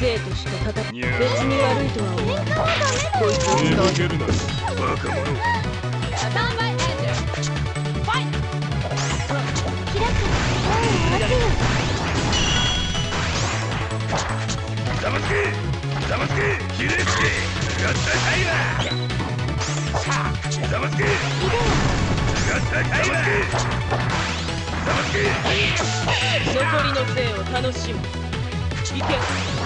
生として戦っ別に悪いとは思わないこいつを使わぼけるなバカ者 Done by Ender. Fight! 開くもう終わってひれつけガッタカイラざまつけガッタカイラざまつけ残りの生を楽しむいけ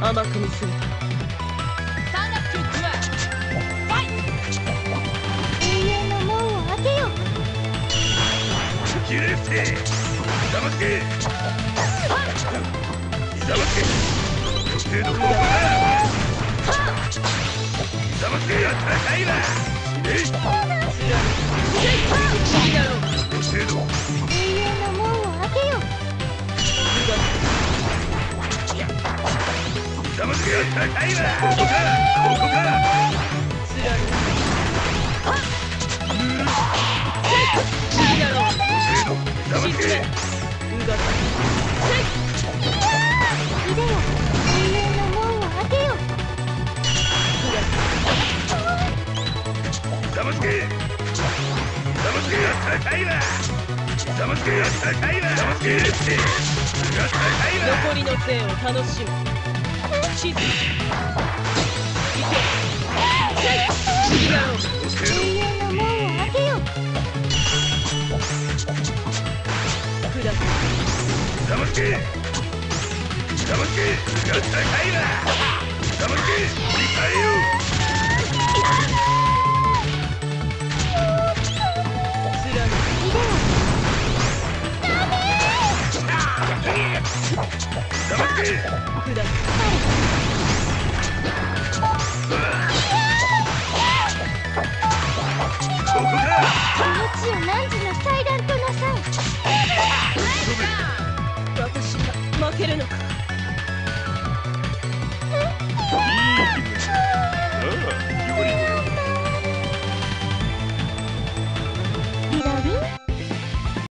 甘く見すぎ Stand up to duel. Fight! 永遠の門を開けよひざまけ残りの生を楽しむ。地図いけいいだろう程永遠の門を開けよ砕くざまつけざまつけガッタカイラざまつけ振り返よ貫ざまつけ時を何時の祭壇となさい。私が負けるのか。